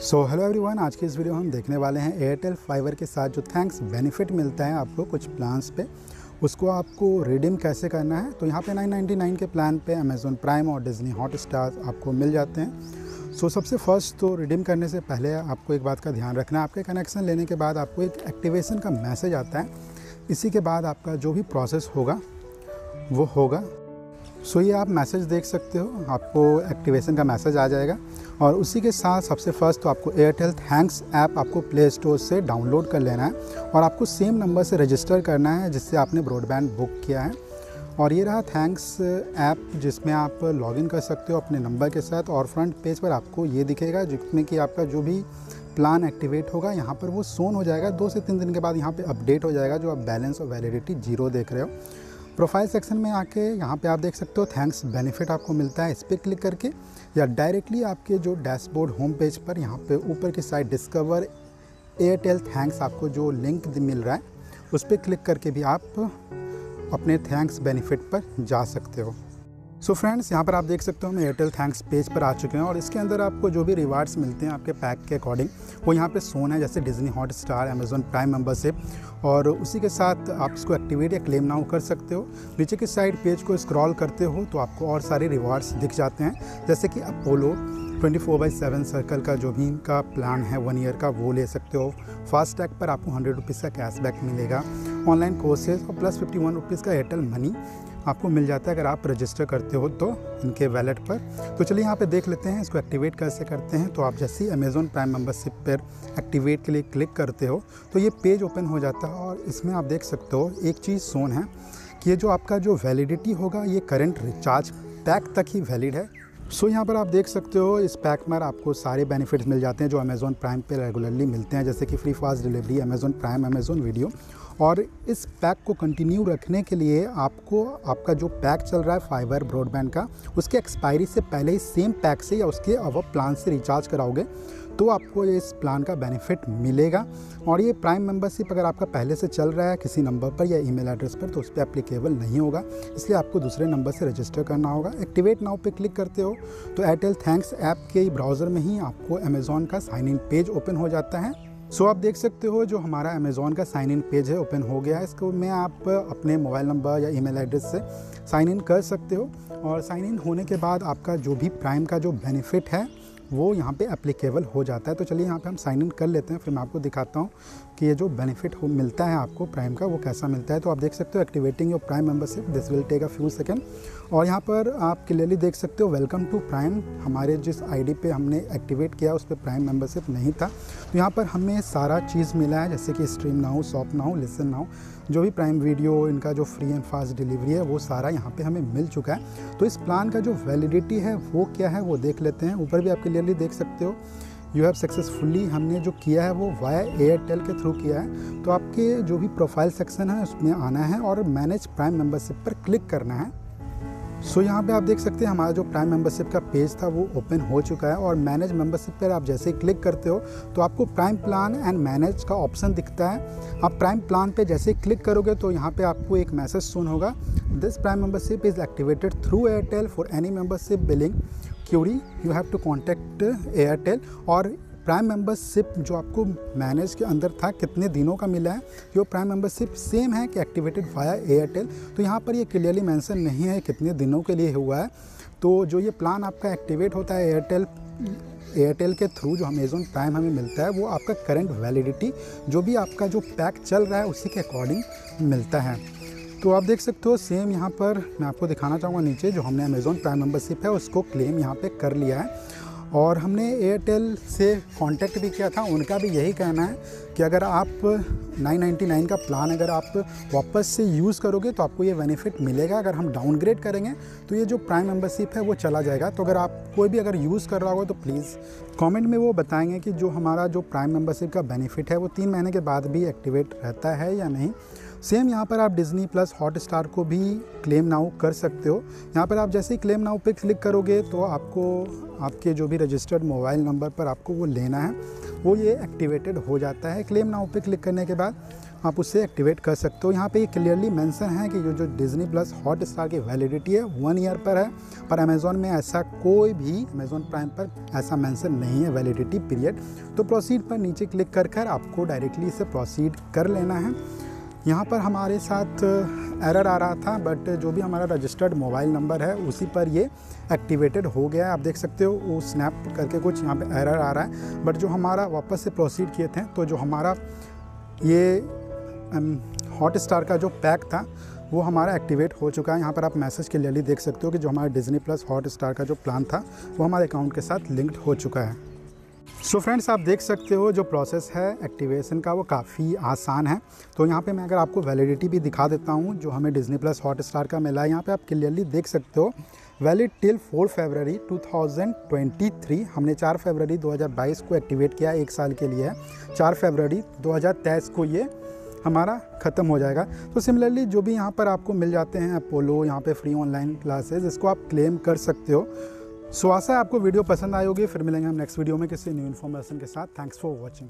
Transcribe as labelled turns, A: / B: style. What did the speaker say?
A: So hello everyone आज के इस वीडियो में हम देखने वाले हैं एयरटेल फाइबर के साथ जो थैंक्स बेनिफिट मिलता है आपको कुछ प्लान्स पे। उसको आपको रिडीम कैसे करना है? तो यहाँ पे 999 के प्लान पे अमेज़ोन प्राइम और डिज्नी हॉट स्टार आपको मिल जाते हैं। सो so, सबसे फ़र्स्ट तो रिडीम करने से पहले आपको एक बात का ध्यान रखना है। आपके कनेक्शन लेने के बाद आपको एक एक्टिवेशन का मैसेज आता है। इसी के बाद आपका जो भी प्रोसेस होगा वो होगा। सो so, ये आप मैसेज देख सकते हो आपको एक्टिवेशन का मैसेज आ जाएगा। और उसी के साथ सबसे फ़र्स्ट तो आपको एयरटेल थैंक्स ऐप आपको प्ले स्टोर से डाउनलोड कर लेना है और आपको सेम नंबर से रजिस्टर करना है जिससे आपने ब्रॉडबैंड बुक किया है। और ये रहा थैंक्स ऐप जिसमें आप लॉगिन कर सकते हो अपने नंबर के साथ और फ्रंट पेज पर आपको ये दिखेगा जिसमें कि आपका जो भी प्लान एक्टिवेट होगा, यहाँ पर वो सोन हो जाएगा। दो से तीन दिन के बाद यहाँ पे अपडेट हो जाएगा जो आप बैलेंस और वैलिडिटी ज़ीरो देख रहे हो। प्रोफ़ाइल सेक्शन में आके यहाँ पे आप देख सकते हो थैंक्स बेनिफिट आपको मिलता है। इस पर क्लिक करके या डायरेक्टली आपके जो डैशबोर्ड होम पेज पर यहाँ पे ऊपर की साइड डिस्कवर एयरटेल थैंक्स आपको जो लिंक मिल रहा है, उस पर क्लिक करके भी आप अपने थैंक्स बेनिफिट पर जा सकते हो। सो फ्रेंड्स यहाँ पर आप देख सकते हो हम एयरटेल थैंक्स पेज पर आ चुके हैं और इसके अंदर आपको जो भी रिवार्ड्स मिलते हैं आपके पैक के अकॉर्डिंग वो यहाँ पे सोन है, जैसे Disney Hotstar Amazon Prime membership और उसी के साथ आप इसको एक्टिवेट या क्लेम नाउ कर सकते हो। नीचे की साइड पेज को स्क्रॉल करते हो तो आपको और सारे रिवार्ड्स दिख जाते हैं, जैसे कि Apollo 24 four by seven circle का जो भी इनका प्लान है वन ईयर का, वो ले सकते हो। फास्ट टैग पर आपको हंड्रेड रुपीज़ का कैशबैक मिलेगा। ऑनलाइन कोर्सेज और प्लस फिफ्टी वन रुपीज़ का एयरटेल मनी आपको मिल जाता है अगर आप रजिस्टर करते हो तो इनके वैलेट पर। तो चलिए यहाँ पे देख लेते हैं, इसको एक्टिवेट कैसे करते हैं। तो आप जैसे ही अमेज़ोन प्राइम मेम्बरशिप पर एक्टिवेट के लिए क्लिक करते हो तो ये पेज ओपन हो जाता है और इसमें आप देख सकते हो, एक चीज़ सोन है कि ये जो आपका जो वैलिडिटी होगा, ये करंट रिचार्ज पैक तक ही वैलिड है। सो so, यहाँ पर आप देख सकते हो इस पैक में आपको सारे बेनिफिट्स मिल जाते हैं जो अमेज़ॉन प्राइम पे रेगुलरली मिलते हैं जैसे कि free fast delivery Amazon Prime Amazon video और इस पैक को कंटिन्यू रखने के लिए आपको आपका जो पैक चल रहा है फाइबर ब्रॉडबैंड का उसके एक्सपायरी से पहले ही सेम पैक से या उसके अब प्लान से रिचार्ज कराओगे। तो आपको इस प्लान का बेनिफिट मिलेगा। और ये प्राइम मेंबरशिप अगर आपका पहले से चल रहा है किसी नंबर पर या ईमेल एड्रेस पर तो उस पर एप्लीकेबल नहीं होगा। इसलिए आपको दूसरे नंबर से रजिस्टर करना होगा। एक्टिवेट नाउ पे क्लिक करते हो तो एयरटेल थैंक्स ऐप के ब्राउज़र में ही आपको अमेज़ॉन का साइन इन पेज ओपन हो जाता है। सो so, आप देख सकते हो जो हमारा अमेज़ॉन का साइन इन पेज है ओपन हो गया है। इसको में आप अपने मोबाइल नंबर या ईमेल एड्रेस से साइन इन कर सकते हो। और साइन इन होने के बाद आपका जो भी प्राइम का जो बेनिफिट है वो यहाँ पे एप्लीकेबल हो जाता है। तो चलिए यहाँ पे हम साइन इन कर लेते हैं, फिर मैं आपको दिखाता हूँ। कि ये जो बेनिफिट हो, मिलता है आपको प्राइम का, वो कैसा मिलता है? तो आप देख सकते हो activating your Prime membership this will take a few second और यहाँ पर आप क्लियरली देख सकते हो वेलकम टू प्राइम हमारे जिस आईडी पे हमने एक्टिवेट किया, उस पर प्राइम मेंबरशिप नहीं था। तो यहाँ पर हमें सारा चीज़ मिला है, जैसे कि स्ट्रीम ना हो सॉप ना हो लिसन ना हो जो भी प्राइम वीडियो इनका जो फ्री एंड फास्ट डिलीवरी है, वो सारा यहाँ पे हमें मिल चुका है। तो इस प्लान का जो वैलिडिटी है, वो क्या है, वो देख लेते हैं। ऊपर भी आप क्लियरली देख सकते हो। यू हैव सक्सेसफुली हमने जो किया है वो वाया एयरटेल के थ्रू किया है। तो आपके जो भी प्रोफ़ाइल सेक्शन है उसमें आना है और मैनेज प्राइम मेंबरशिप पर क्लिक करना है। सो so, यहाँ पे आप देख सकते हैं हमारा जो प्राइम मेंबरशिप का पेज था वो ओपन हो चुका है और मैनेज मेंबरशिप पर आप जैसे ही क्लिक करते हो तो आपको प्राइम प्लान एंड मैनेज का ऑप्शन दिखता है। आप प्राइम प्लान पे जैसे ही क्लिक करोगे तो यहाँ पे आपको एक मैसेज सुन होगा। This Prime membership is activated through Airtel for any membership billing query you have to contact Airtel और प्राइम मेंबरशिप जो आपको मैनेज के अंदर था, कितने दिनों का मिला है जो प्राइम मेंबरशिप सेम है कि एक्टिवेटेड वाया एयरटेल तो यहाँ पर ये क्लियरली मेंशन नहीं है कितने दिनों के लिए हुआ है। तो जो ये प्लान आपका एक्टिवेट होता है एयरटेल एयरटेल के थ्रू जो अमेज़ोन प्राइम हमें मिलता है, वो आपका करंट वैलिडिटी जो भी आपका जो पैक चल रहा है, उसी के अकॉर्डिंग मिलता है। तो आप देख सकते हो सेम यहाँ पर मैं आपको दिखाना चाहूँगा नीचे, जो हमने अमेज़ोन प्राइम मेम्बरशिप है, उसको क्लेम यहाँ पे कर लिया है। और हमने एयरटेल से कांटेक्ट भी किया था, उनका भी यही कहना है कि अगर आप 999 का प्लान अगर आप वापस से यूज़ करोगे तो आपको ये बेनिफिट मिलेगा। अगर हम डाउनग्रेड करेंगे तो ये जो प्राइम मेंबरशिप है, वो चला जाएगा। तो अगर आप कोई भी अगर यूज़ कर रहा होगा तो प्लीज़ कमेंट में वो बताएँगे कि जो हमारा जो प्राइम मेम्बरशिप का बेनिफिट है, वो तीन महीने के बाद भी एक्टिवेट रहता है या नहीं। सेम यहाँ पर आप डिज़नी प्लस हॉट स्टार को भी क्लेम नाउ कर सकते हो। यहाँ पर आप जैसे ही क्लेम नाउ पे क्लिक करोगे तो आपको, आपके जो भी रजिस्टर्ड मोबाइल नंबर पर आपको वो लेना है, वो ये एक्टिवेटेड हो जाता है। क्लेम नाउ पे क्लिक करने के बाद आप उससे एक्टिवेट कर सकते हो। यहाँ पे ये क्लियरली मेंशन है कि ये जो डिज़नी प्लस हॉट स्टार की वैलिडिटी है वन ईयर पर है। पर अमेज़ोन में ऐसा कोई भी अमेज़ोन प्राइम पर ऐसा मेंशन नहीं है वैलिडिटी पीरियड तो प्रोसीड पर नीचे क्लिक कर कर आपको डायरेक्टली इसे प्रोसीड कर लेना है। यहाँ पर हमारे साथ एरर आ रहा था बट जो भी हमारा रजिस्टर्ड मोबाइल नंबर है, उसी पर ये एक्टिवेटेड हो गया है। आप देख सकते हो, वो स्नैप करके कुछ यहाँ पे एरर आ रहा है। बट जो हमारा वापस से प्रोसीड किए थे तो जो हमारा ये हॉट स्टार का जो पैक था, वो हमारा एक्टिवेट हो चुका है। यहाँ पर आप मैसेज क्लियरली देख सकते हो कि जो हमारा डिज़नी प्लस हॉट स्टार का जो प्लान था, वो हमारे अकाउंट के साथ लिंक्ड हो चुका है। सो so फ्रेंड्स आप देख सकते हो जो प्रोसेस है एक्टिवेशन का वो काफ़ी आसान है। तो यहाँ पे मैं अगर आपको वैलिडिटी भी दिखा देता हूँ, जो हमें डिज़नी प्लस हॉट स्टार का मिला है, यहाँ पे आप क्लियरली देख सकते हो। वैलिड टिल 4 फरवरी 2023 हमने 4 फरवरी 2022 को एक्टिवेट किया एक साल के लिए। 4 फरवरी 2023 को ये हमारा ख़त्म हो जाएगा। तो सिमिलरली जो भी यहाँ पर आपको मिल जाते हैं अपोलो यहाँ पर फ्री ऑनलाइन क्लासेज इसको आप क्लेम कर सकते हो। सो आशा है आपको वीडियो पसंद आई होगी, फिर मिलेंगे हम नेक्स्ट वीडियो में किसी न्यू इन्फॉर्मेशन के साथ। Thanks for watching